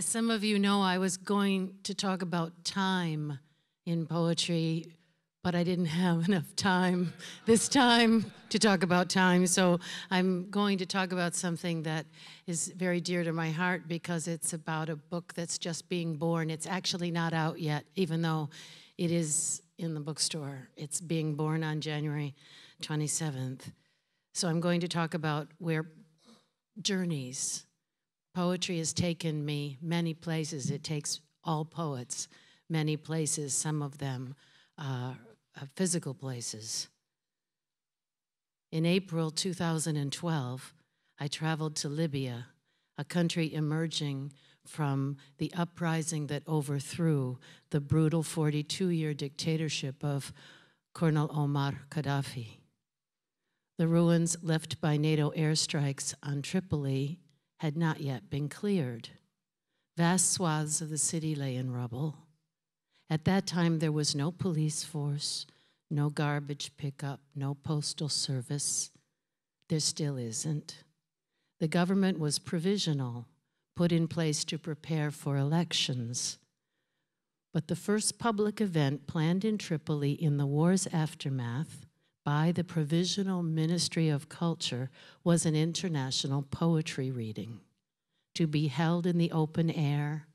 As some of you know, I was going to talk about time in poetry, but I didn't have enough time this time to talk about time. So I'm going to talk about something that is very dear to my heart because it's about a book that's just being born. It's actually not out yet, even though it is in the bookstore. It's being born on January 27th. So I'm going to talk about where journeys Poetry has taken me many places. It takes all poets many places, some of them uh, physical places. In April 2012, I traveled to Libya, a country emerging from the uprising that overthrew the brutal 42 year dictatorship of Colonel Omar Gaddafi. The ruins left by NATO airstrikes on Tripoli had not yet been cleared. Vast swaths of the city lay in rubble. At that time, there was no police force, no garbage pickup, no postal service. There still isn't. The government was provisional, put in place to prepare for elections. But the first public event planned in Tripoli in the war's aftermath by the Provisional Ministry of Culture was an international poetry reading to be held in the open air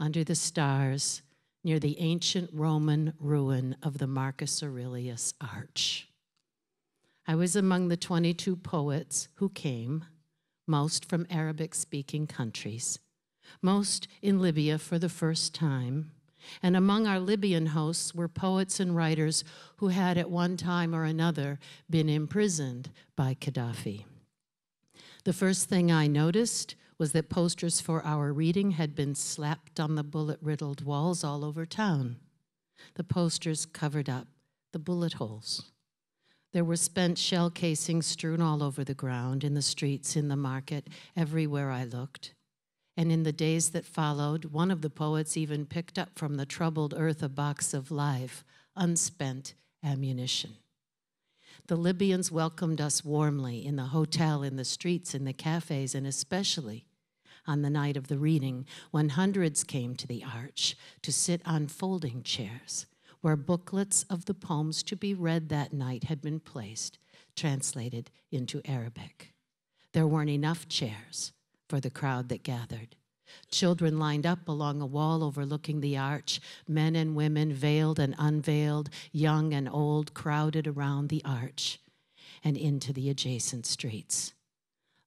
under the stars near the ancient Roman ruin of the Marcus Aurelius Arch. I was among the 22 poets who came, most from Arabic speaking countries, most in Libya for the first time, and among our Libyan hosts were poets and writers who had at one time or another been imprisoned by Gaddafi. The first thing I noticed was that posters for our reading had been slapped on the bullet riddled walls all over town. The posters covered up the bullet holes. There were spent shell casings strewn all over the ground, in the streets, in the market, everywhere I looked. And in the days that followed, one of the poets even picked up from the troubled earth a box of live, unspent ammunition. The Libyans welcomed us warmly in the hotel, in the streets, in the cafes, and especially on the night of the reading when hundreds came to the arch to sit on folding chairs where booklets of the poems to be read that night had been placed, translated into Arabic. There weren't enough chairs for the crowd that gathered. Children lined up along a wall overlooking the arch, men and women, veiled and unveiled, young and old, crowded around the arch and into the adjacent streets.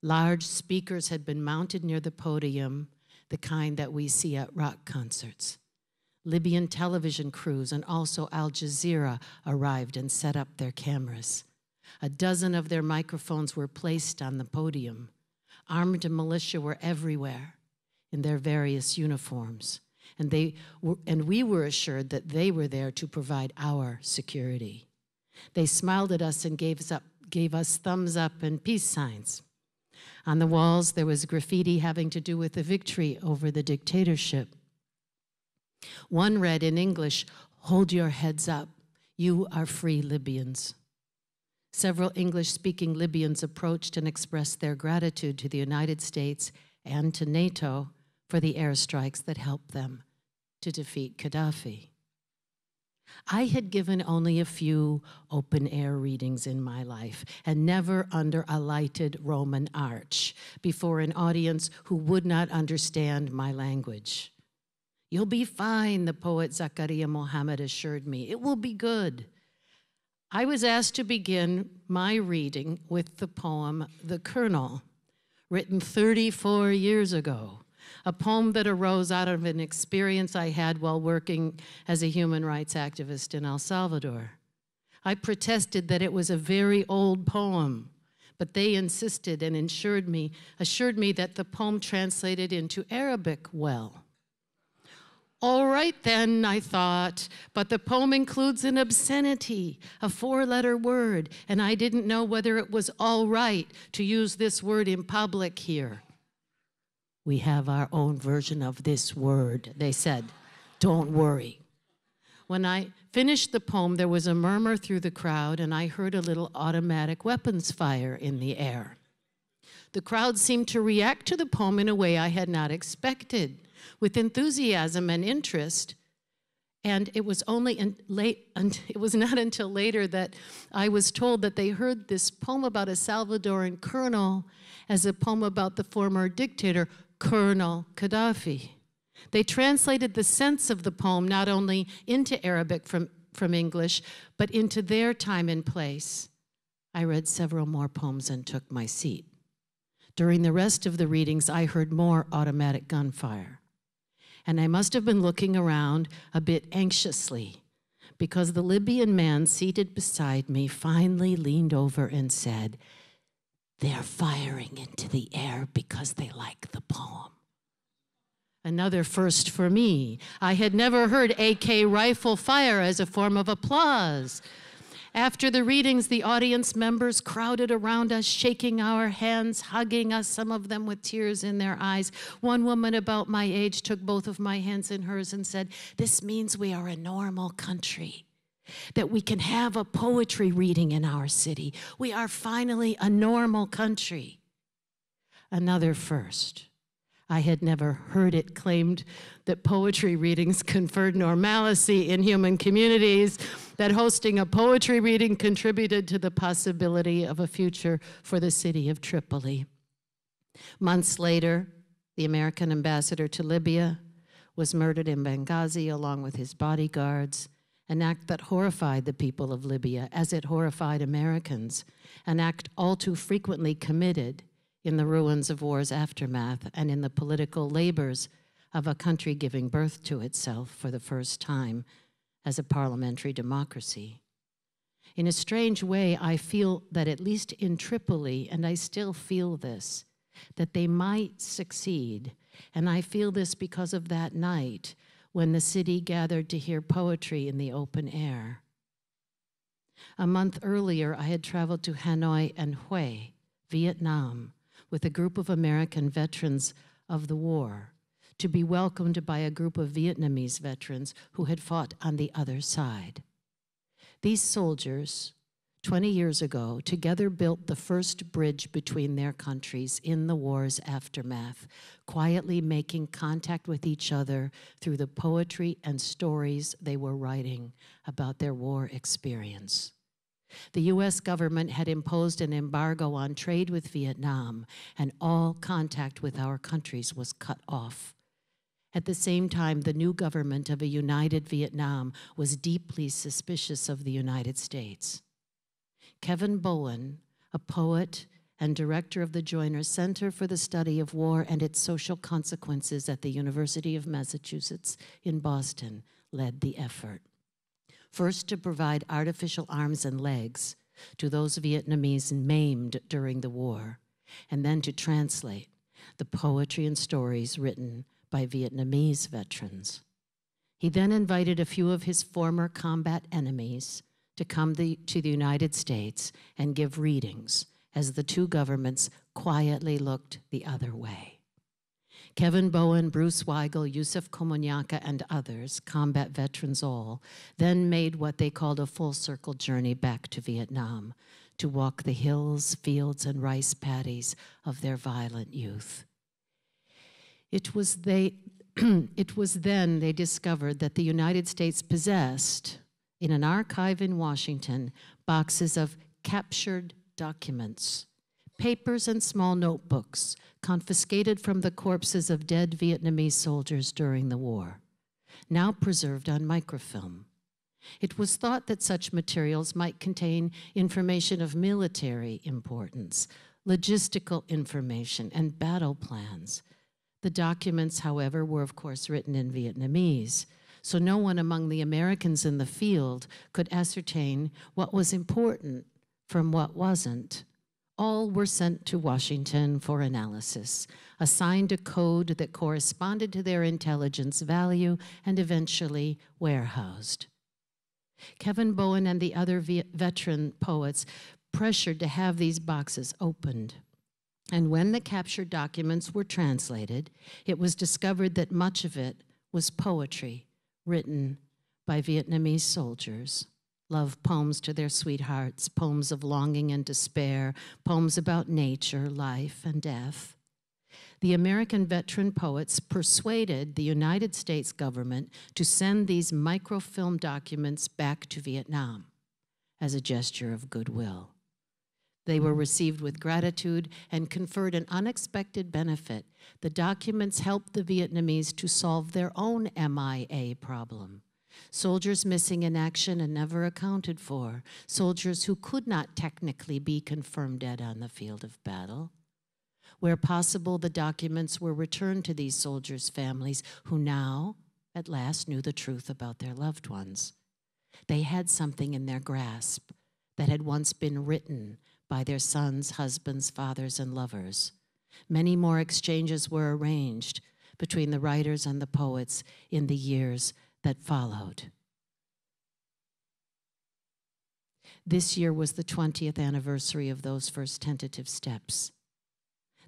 Large speakers had been mounted near the podium, the kind that we see at rock concerts. Libyan television crews and also Al Jazeera arrived and set up their cameras. A dozen of their microphones were placed on the podium. Armed militia were everywhere in their various uniforms. And, they were, and we were assured that they were there to provide our security. They smiled at us and gave us, up, gave us thumbs up and peace signs. On the walls, there was graffiti having to do with the victory over the dictatorship. One read in English, Hold your heads up, you are free Libyans. Several English speaking Libyans approached and expressed their gratitude to the United States and to NATO for the airstrikes that helped them to defeat Gaddafi. I had given only a few open air readings in my life and never under a lighted Roman arch before an audience who would not understand my language. You'll be fine, the poet Zakaria Mohammed assured me. It will be good. I was asked to begin my reading with the poem The Colonel, written 34 years ago, a poem that arose out of an experience I had while working as a human rights activist in El Salvador. I protested that it was a very old poem, but they insisted and assured me, assured me that the poem translated into Arabic well. All right, then, I thought, but the poem includes an obscenity, a four letter word, and I didn't know whether it was all right to use this word in public here. We have our own version of this word, they said. Don't worry. When I finished the poem, there was a murmur through the crowd, and I heard a little automatic weapons fire in the air. The crowd seemed to react to the poem in a way I had not expected. With enthusiasm and interest. And it was only in late, it was not until later that I was told that they heard this poem about a Salvadoran colonel as a poem about the former dictator, Colonel Gaddafi. They translated the sense of the poem not only into Arabic from, from English, but into their time and place. I read several more poems and took my seat. During the rest of the readings, I heard more automatic gunfire and I must have been looking around a bit anxiously because the Libyan man seated beside me finally leaned over and said, They're firing into the air because they like the poem. Another first for me. I had never heard AK rifle fire as a form of applause. After the readings, the audience members crowded around us, shaking our hands, hugging us, some of them with tears in their eyes. One woman about my age took both of my hands in hers and said, This means we are a normal country. That we can have a poetry reading in our city. We are finally a normal country. Another first. I had never heard it claimed that poetry readings conferred normalcy in human communities, that hosting a poetry reading contributed to the possibility of a future for the city of Tripoli. Months later, the American ambassador to Libya was murdered in Benghazi along with his bodyguards, an act that horrified the people of Libya as it horrified Americans, an act all too frequently committed in the ruins of war's aftermath and in the political labors of a country giving birth to itself for the first time as a parliamentary democracy. In a strange way, I feel that at least in Tripoli, and I still feel this, that they might succeed. And I feel this because of that night when the city gathered to hear poetry in the open air. A month earlier, I had traveled to Hanoi and Hue, Vietnam, with a group of American veterans of the war to be welcomed by a group of Vietnamese veterans who had fought on the other side. These soldiers, 20 years ago, together built the first bridge between their countries in the war's aftermath, quietly making contact with each other through the poetry and stories they were writing about their war experience. The US government had imposed an embargo on trade with Vietnam, and all contact with our countries was cut off. At the same time, the new government of a united Vietnam was deeply suspicious of the United States. Kevin Bowen, a poet and director of the Joiner Center for the Study of War and its Social Consequences at the University of Massachusetts in Boston, led the effort first to provide artificial arms and legs to those Vietnamese maimed during the war, and then to translate the poetry and stories written by Vietnamese veterans. He then invited a few of his former combat enemies to come the, to the United States and give readings as the two governments quietly looked the other way. Kevin Bowen, Bruce Weigl, Yusef Komunyakaa, and others, combat veterans all, then made what they called a full circle journey back to Vietnam to walk the hills, fields, and rice paddies of their violent youth. It was, they, it was then they discovered that the United States possessed, in an archive in Washington, boxes of captured documents, papers and small notebooks confiscated from the corpses of dead Vietnamese soldiers during the war, now preserved on microfilm. It was thought that such materials might contain information of military importance, logistical information, and battle plans. The documents, however, were of course written in Vietnamese, so no one among the Americans in the field could ascertain what was important from what wasn't. All were sent to Washington for analysis, assigned a code that corresponded to their intelligence value, and eventually warehoused. Kevin Bowen and the other veteran poets pressured to have these boxes opened. And when the captured documents were translated, it was discovered that much of it was poetry written by Vietnamese soldiers love poems to their sweethearts, poems of longing and despair, poems about nature, life, and death. The American veteran poets persuaded the United States government to send these microfilm documents back to Vietnam as a gesture of goodwill. They were received with gratitude and conferred an unexpected benefit. The documents helped the Vietnamese to solve their own MIA problem. Soldiers missing in action and never accounted for, soldiers who could not technically be confirmed dead on the field of battle. Where possible, the documents were returned to these soldiers' families who now, at last, knew the truth about their loved ones. They had something in their grasp that had once been written by their sons, husbands, fathers, and lovers. Many more exchanges were arranged between the writers and the poets in the years that followed. This year was the 20th anniversary of those first tentative steps.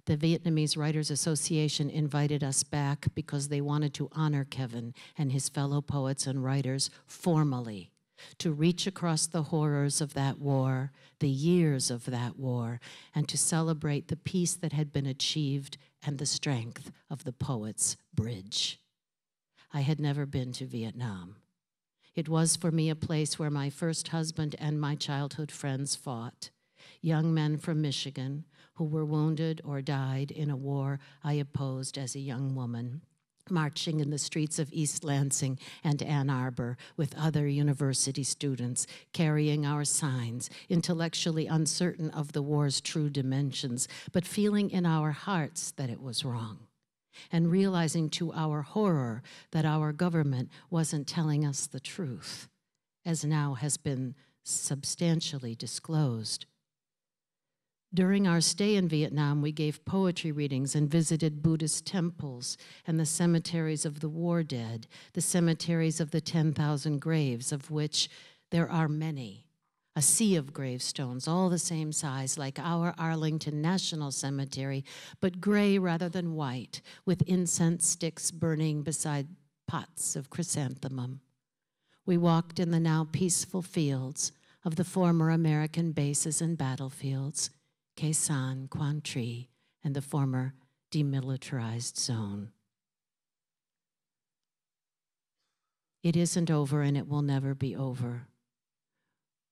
The Vietnamese Writers Association invited us back because they wanted to honor Kevin and his fellow poets and writers formally to reach across the horrors of that war, the years of that war, and to celebrate the peace that had been achieved and the strength of the poet's bridge. I had never been to Vietnam. It was for me a place where my first husband and my childhood friends fought, young men from Michigan who were wounded or died in a war I opposed as a young woman marching in the streets of East Lansing and Ann Arbor with other university students, carrying our signs, intellectually uncertain of the war's true dimensions, but feeling in our hearts that it was wrong, and realizing to our horror that our government wasn't telling us the truth, as now has been substantially disclosed. During our stay in Vietnam, we gave poetry readings and visited Buddhist temples and the cemeteries of the war dead, the cemeteries of the 10,000 graves, of which there are many. A sea of gravestones, all the same size, like our Arlington National Cemetery, but gray rather than white, with incense sticks burning beside pots of chrysanthemum. We walked in the now peaceful fields of the former American bases and battlefields Khe Sanh, Quang Tri, and the former demilitarized zone. It isn't over and it will never be over.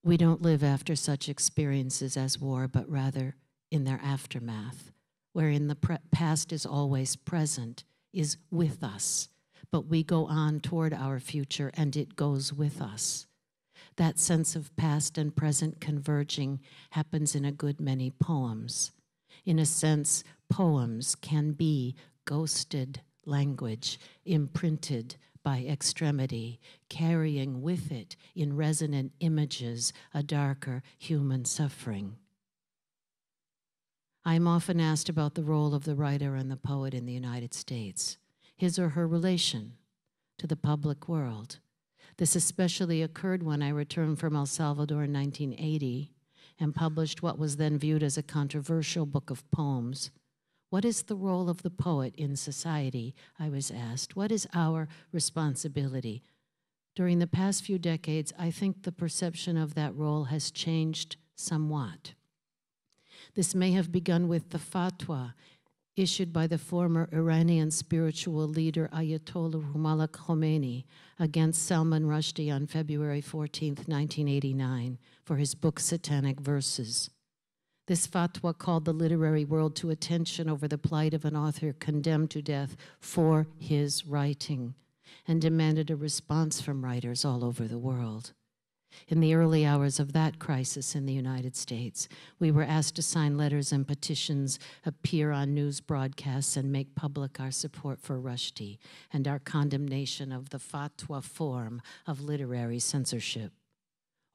We don't live after such experiences as war, but rather in their aftermath, wherein the past is always present, is with us, but we go on toward our future and it goes with us that sense of past and present converging happens in a good many poems. In a sense, poems can be ghosted language, imprinted by extremity, carrying with it in resonant images a darker human suffering. I am often asked about the role of the writer and the poet in the United States, his or her relation to the public world. This especially occurred when I returned from El Salvador in 1980 and published what was then viewed as a controversial book of poems. What is the role of the poet in society? I was asked. What is our responsibility? During the past few decades, I think the perception of that role has changed somewhat. This may have begun with the fatwa issued by the former Iranian spiritual leader Ayatollah Ruhollah Khomeini against Salman Rushdie on February 14, 1989, for his book Satanic Verses. This fatwa called the literary world to attention over the plight of an author condemned to death for his writing and demanded a response from writers all over the world. In the early hours of that crisis in the United States, we were asked to sign letters and petitions, appear on news broadcasts, and make public our support for Rushdie and our condemnation of the fatwa form of literary censorship,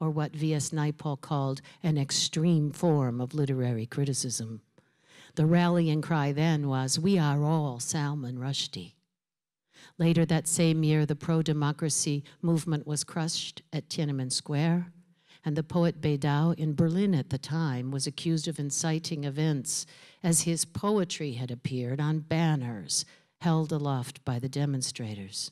or what V.S. Naipaul called an extreme form of literary criticism. The rallying cry then was, We are all Salman Rushdie. Later that same year, the pro democracy movement was crushed at Tiananmen Square, and the poet Beidao in Berlin at the time was accused of inciting events as his poetry had appeared on banners held aloft by the demonstrators.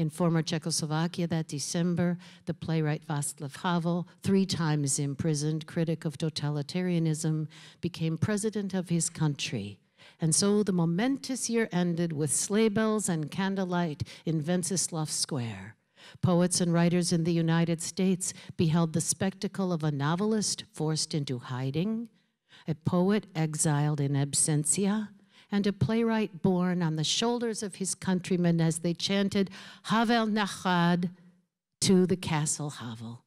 In former Czechoslovakia that December, the playwright Václav Havel, three times imprisoned critic of totalitarianism, became president of his country And so the momentous year ended with sleigh bells and candlelight in Wenceslas Square. Poets and writers in the United States beheld the spectacle of a novelist forced into hiding, a poet exiled in absentia, and a playwright born on the shoulders of his countrymen as they chanted Havel na Hrad to the castle Havel.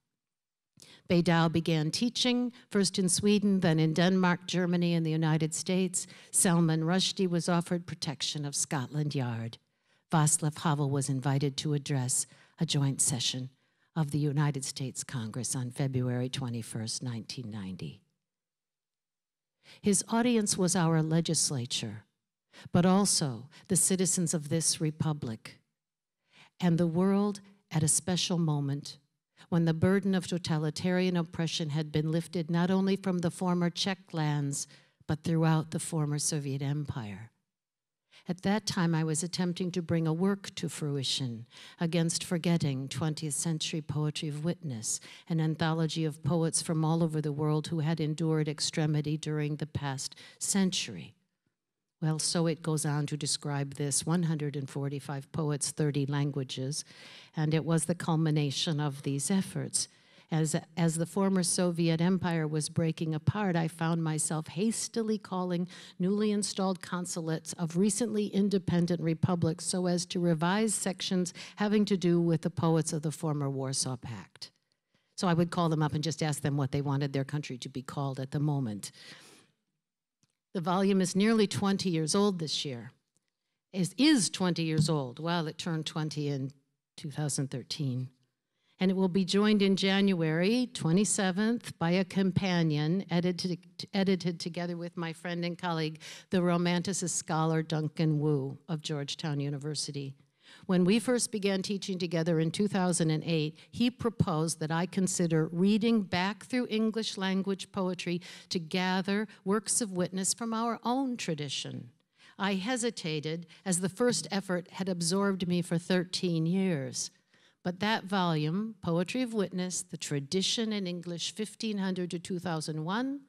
Beidao began teaching, first in Sweden, then in Denmark, Germany, and the United States. Salman Rushdie was offered protection of Scotland Yard. Václav Havel was invited to address a joint session of the United States Congress on February 21, 1990. His audience was our legislature, but also the citizens of this republic and the world at a special moment when the burden of totalitarian oppression had been lifted not only from the former Czech lands, but throughout the former Soviet Empire. At that time, I was attempting to bring a work to fruition against forgetting 20th century poetry of witness, an anthology of poets from all over the world who had endured extremity during the past century. Well, so it goes on to describe this 145 poets, 30 languages, and it was the culmination of these efforts. As, as the former Soviet empire was breaking apart, I found myself hastily calling newly installed consulates of recently independent republics so as to revise sections having to do with the poets of the former Warsaw Pact. So I would call them up and just ask them what they wanted their country to be called at the moment. The volume is nearly 20 years old this year. It is 20 years old. Well, it turned 20 in 2013. And it will be joined in January 27th by a companion edited, edited together with my friend and colleague, the Romanticist scholar Duncan Wu of Georgetown University. When we first began teaching together in 2008, he proposed that I consider reading back through English language poetry to gather works of witness from our own tradition. I hesitated as the first effort had absorbed me for 13 years. But that volume, Poetry of Witness, The Tradition in English 1500 to 2001,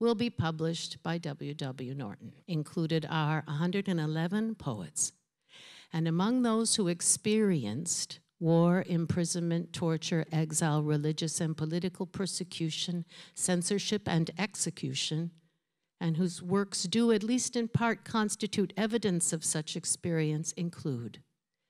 will be published by W. W. Norton. Included are 111 poets and among those who experienced war, imprisonment, torture, exile, religious and political persecution, censorship, and execution, and whose works do, at least in part, constitute evidence of such experience, include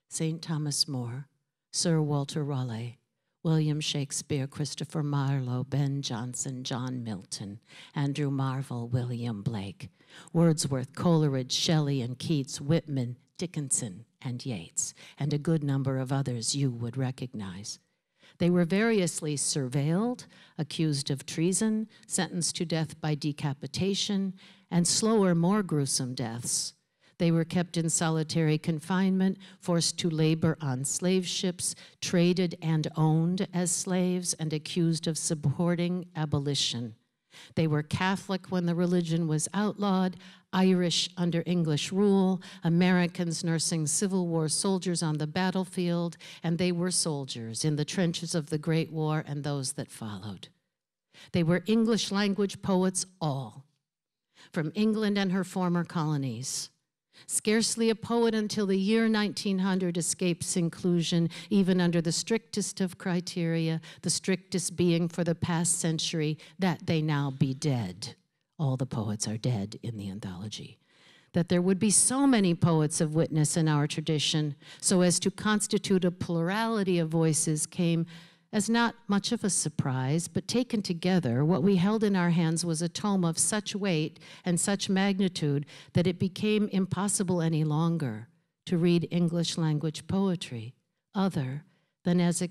St. Thomas More, Sir Walter Raleigh, William Shakespeare, Christopher Marlowe, Ben Jonson, John Milton, Andrew Marvell, William Blake, Wordsworth, Coleridge, Shelley, and Keats, Whitman, Dickinson, and Yeats, and a good number of others you would recognize. They were variously surveilled, accused of treason, sentenced to death by decapitation, and slower, more gruesome deaths. They were kept in solitary confinement, forced to labor on slave ships, traded and owned as slaves, and accused of supporting abolition. They were Catholic when the religion was outlawed, Irish under English rule, Americans nursing Civil War soldiers on the battlefield, and they were soldiers in the trenches of the Great War and those that followed. They were English language poets, all, from England and her former colonies. Scarcely a poet until the year 1900 escapes inclusion, even under the strictest of criteria, the strictest being for the past century that they now be dead. All the poets are dead in the anthology. That there would be so many poets of witness in our tradition, so as to constitute a plurality of voices, came as not much of a surprise, but taken together, what we held in our hands was a tome of such weight and such magnitude that it became impossible any longer to read English language poetry other than as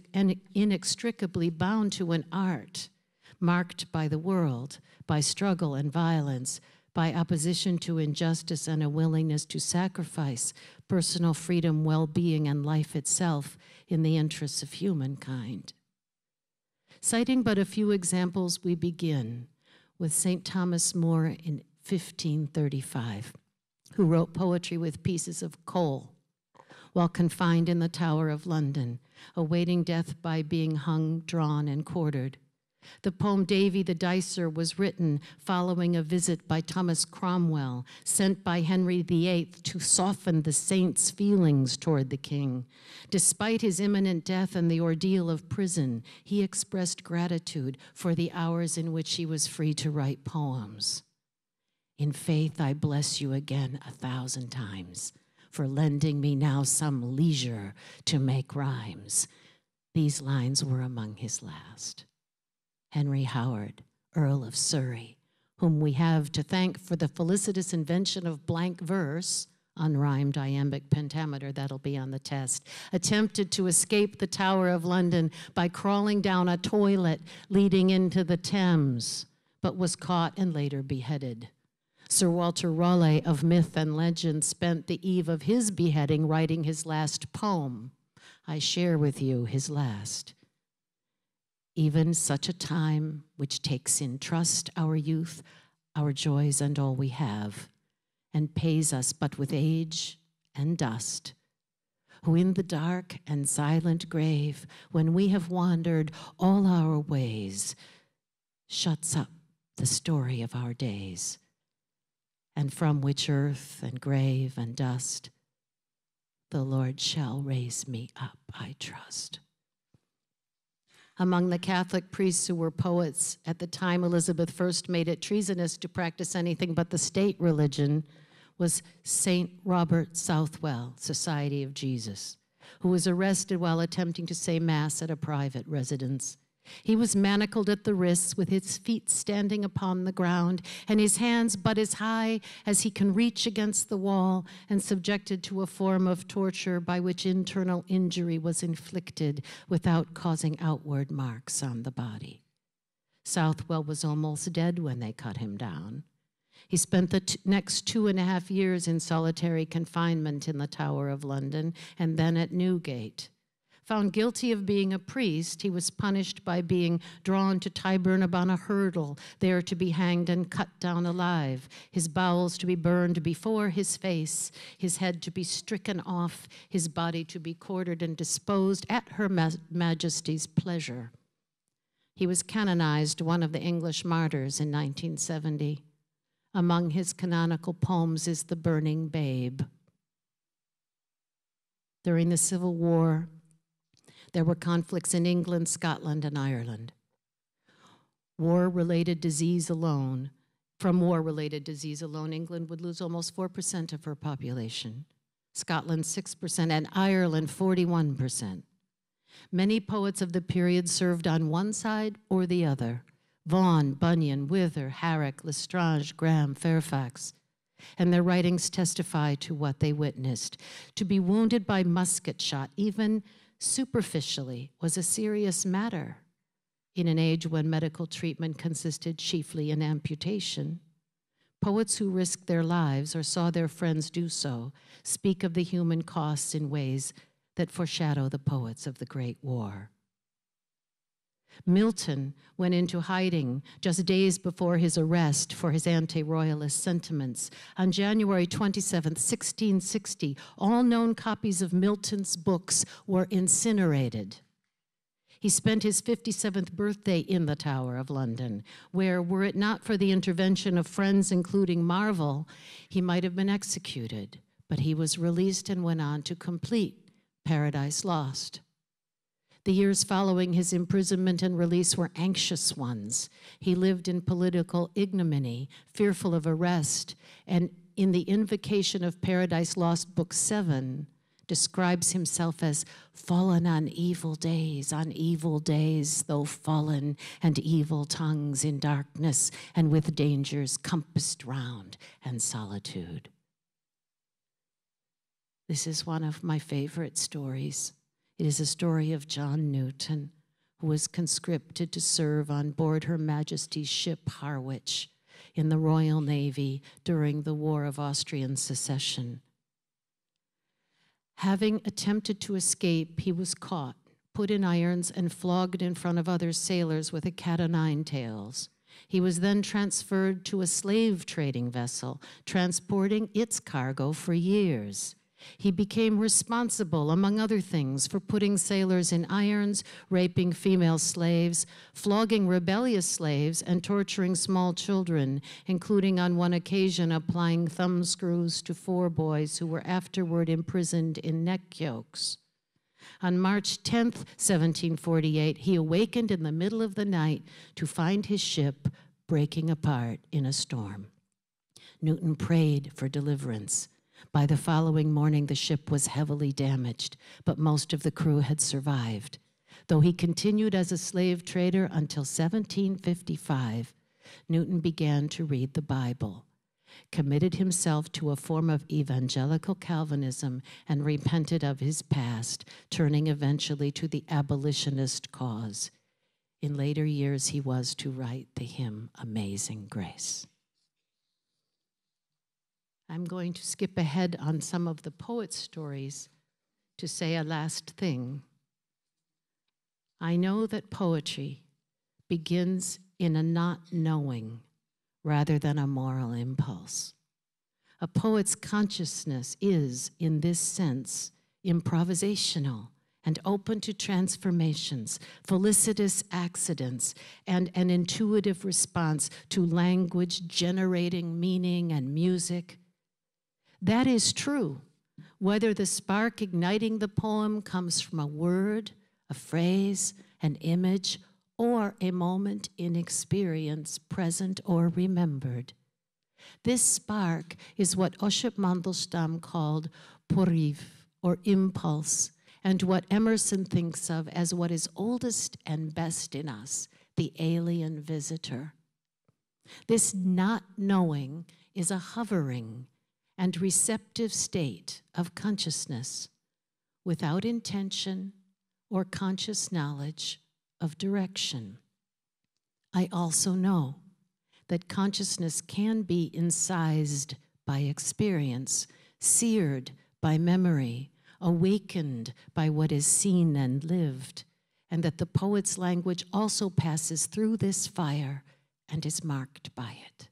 inextricably bound to an art marked by the world, by struggle and violence, by opposition to injustice and a willingness to sacrifice personal freedom, well being, and life itself in the interests of humankind. Citing but a few examples, we begin with St. Thomas More in 1535, who wrote poetry with pieces of coal while confined in the Tower of London, awaiting death by being hung, drawn, and quartered. The poem Davy the Dicer was written following a visit by Thomas Cromwell, sent by Henry VIII to soften the saint's feelings toward the king. Despite his imminent death and the ordeal of prison, he expressed gratitude for the hours in which he was free to write poems. In faith, I bless you again a thousand times for lending me now some leisure to make rhymes. These lines were among his last. Henry Howard, Earl of Surrey, whom we have to thank for the felicitous invention of blank verse, unrhymed iambic pentameter, that'll be on the test, attempted to escape the Tower of London by crawling down a toilet leading into the Thames, but was caught and later beheaded. Sir Walter Raleigh of myth and legend spent the eve of his beheading writing his last poem. I share with you his last. Even such a time which takes in trust our youth, our joys, and all we have, and pays us but with age and dust, who in the dark and silent grave, when we have wandered all our ways, shuts up the story of our days and from which earth and grave and dust the Lord shall raise me up, I trust. Among the Catholic priests who were poets at the time Elizabeth first made it treasonous to practice anything but the state religion was St. Robert Southwell, Society of Jesus, who was arrested while attempting to say Mass at a private residence. He was manacled at the wrists with his feet standing upon the ground and his hands but as high as he can reach against the wall and subjected to a form of torture by which internal injury was inflicted without causing outward marks on the body. Southwell was almost dead when they cut him down. He spent the next two and a half years in solitary confinement in the Tower of London and then at Newgate. Found guilty of being a priest, he was punished by being drawn to Tyburn upon a hurdle, there to be hanged and cut down alive, his bowels to be burned before his face, his head to be stricken off, his body to be quartered and disposed at her majesty's pleasure. He was canonized one of the English martyrs in 1970. Among his canonical poems is The Burning Babe. During the Civil War, there were conflicts in England, Scotland, and Ireland. War related disease alone, from war related disease alone, England would lose almost 4% of her population, Scotland 6%, and Ireland 41%. Many poets of the period served on one side or the other Vaughan, Bunyan, Wither, Herrick, L'Estrange, Graham, Fairfax. And their writings testify to what they witnessed. To be wounded by musket shot, even superficially was a serious matter in an age when medical treatment consisted chiefly in amputation. Poets who risked their lives or saw their friends do so speak of the human costs in ways that foreshadow the poets of the Great War. Milton went into hiding just days before his arrest for his anti royalist sentiments. On January 27, 1660, all known copies of Milton's books were incinerated. He spent his 57th birthday in the Tower of London, where, were it not for the intervention of friends, including Marvell, he might have been executed. But he was released and went on to complete Paradise Lost. The years following his imprisonment and release were anxious ones. He lived in political ignominy, fearful of arrest, and in the Invocation of Paradise Lost, Book 7, describes himself as fallen on evil days, on evil days, though fallen, and evil tongues in darkness, and with dangers compassed round, and solitude. This is one of my favorite stories. It is a story of John Newton, who was conscripted to serve on board Her Majesty's ship Harwich in the Royal Navy during the War of Austrian Secession. Having attempted to escape, he was caught, put in irons, and flogged in front of other sailors with a cat o' nine tails. He was then transferred to a slave trading vessel, transporting its cargo for years. He became responsible, among other things, for putting sailors in irons, raping female slaves, flogging rebellious slaves, and torturing small children, including on one occasion applying thumbscrews to four boys who were afterward imprisoned in neck yokes. On March 10, 1748, he awakened in the middle of the night to find his ship breaking apart in a storm. Newton prayed for deliverance. By the following morning, the ship was heavily damaged, but most of the crew had survived. Though he continued as a slave trader until 1755, Newton began to read the Bible, committed himself to a form of evangelical Calvinism, and repented of his past, turning eventually to the abolitionist cause. In later years, he was to write the hymn Amazing Grace. I'm going to skip ahead on some of the poet's stories to say a last thing. I know that poetry begins in a not knowing rather than a moral impulse. A poet's consciousness is, in this sense, improvisational and open to transformations, felicitous accidents, and an intuitive response to language generating meaning and music that is true, whether the spark igniting the poem comes from a word, a phrase, an image, or a moment in experience, present or remembered. This spark is what Osip Mandelstam called poriv, or impulse, and what Emerson thinks of as what is oldest and best in us, the alien visitor. This not knowing is a hovering, and receptive state of consciousness without intention or conscious knowledge of direction. I also know that consciousness can be incised by experience, seared by memory, awakened by what is seen and lived, and that the poet's language also passes through this fire and is marked by it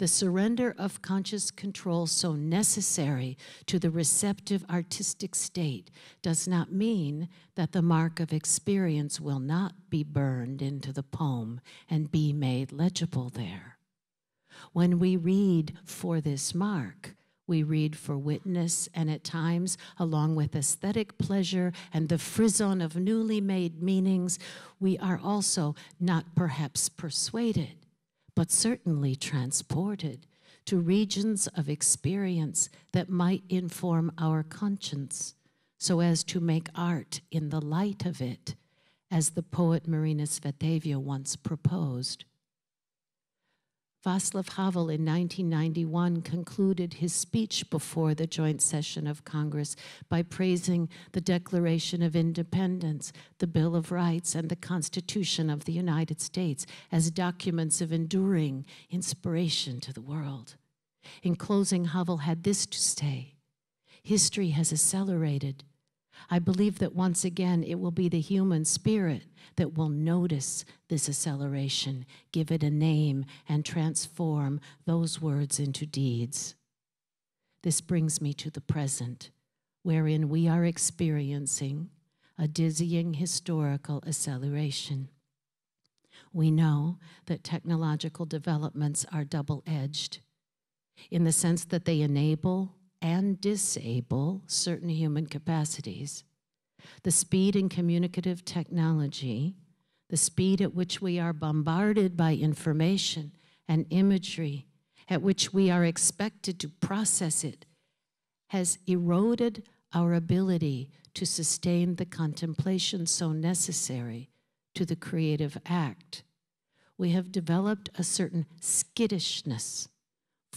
the surrender of conscious control so necessary to the receptive artistic state does not mean that the mark of experience will not be burned into the poem and be made legible there. When we read for this mark, we read for witness and at times, along with aesthetic pleasure and the frisson of newly made meanings, we are also not perhaps persuaded but certainly transported to regions of experience that might inform our conscience so as to make art in the light of it, as the poet Marina Tsvetaeva once proposed. Václav Havel in 1991 concluded his speech before the joint session of Congress by praising the Declaration of Independence, the Bill of Rights, and the Constitution of the United States as documents of enduring inspiration to the world. In closing, Havel had this to say History has accelerated I believe that once again it will be the human spirit that will notice this acceleration, give it a name, and transform those words into deeds. This brings me to the present, wherein we are experiencing a dizzying historical acceleration. We know that technological developments are double edged in the sense that they enable and disable certain human capacities. The speed in communicative technology, the speed at which we are bombarded by information and imagery, at which we are expected to process it, has eroded our ability to sustain the contemplation so necessary to the creative act. We have developed a certain skittishness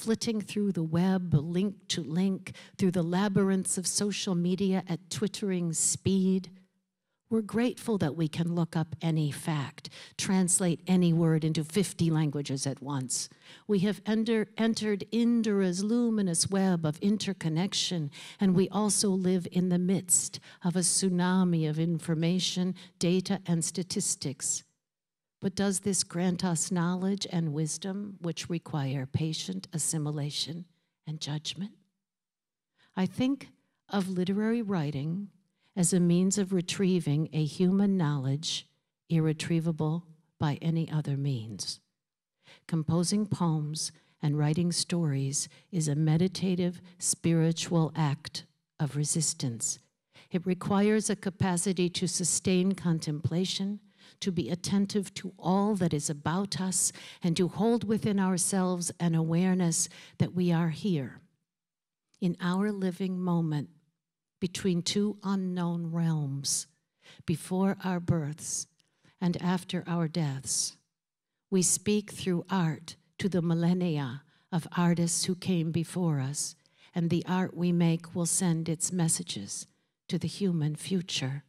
flitting through the web, link to link, through the labyrinths of social media at twittering speed. We're grateful that we can look up any fact, translate any word into 50 languages at once. We have enter, entered Indra's luminous web of interconnection, and we also live in the midst of a tsunami of information, data, and statistics. But does this grant us knowledge and wisdom which require patient assimilation and judgment? I think of literary writing as a means of retrieving a human knowledge irretrievable by any other means. Composing poems and writing stories is a meditative, spiritual act of resistance. It requires a capacity to sustain contemplation, to be attentive to all that is about us, and to hold within ourselves an awareness that we are here in our living moment between two unknown realms, before our births and after our deaths. We speak through art to the millennia of artists who came before us, and the art we make will send its messages to the human future.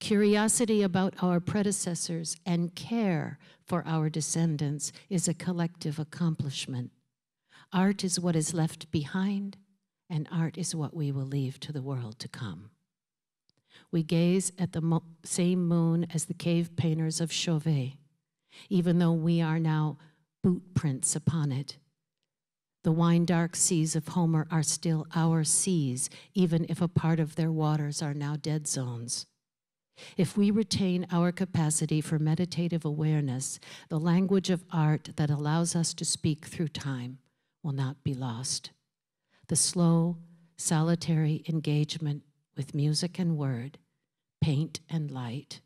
Curiosity about our predecessors and care for our descendants is a collective accomplishment. Art is what is left behind, and art is what we will leave to the world to come. We gaze at the mo- same moon as the cave painters of Chauvet, even though we are now boot prints upon it. The wine dark seas of Homer are still our seas, even if a part of their waters are now dead zones. If we retain our capacity for meditative awareness, the language of art that allows us to speak through time will not be lost. The slow, solitary engagement with music and word, paint and light,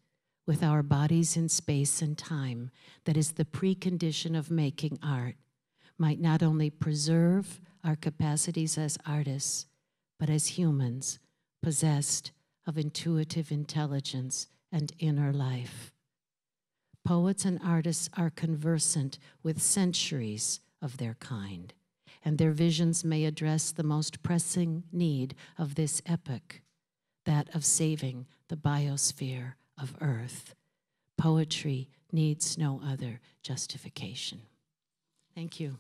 with our bodies in space and time, that is the precondition of making art, might not only preserve our capacities as artists, but as humans possessed of intuitive intelligence and inner life. Poets and artists are conversant with centuries of their kind, and their visions may address the most pressing need of this epoch that of saving the biosphere of Earth. Poetry needs no other justification. Thank you.